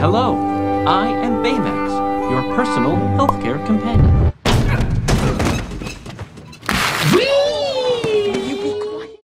Hello, I am Baymax, your personal healthcare companion.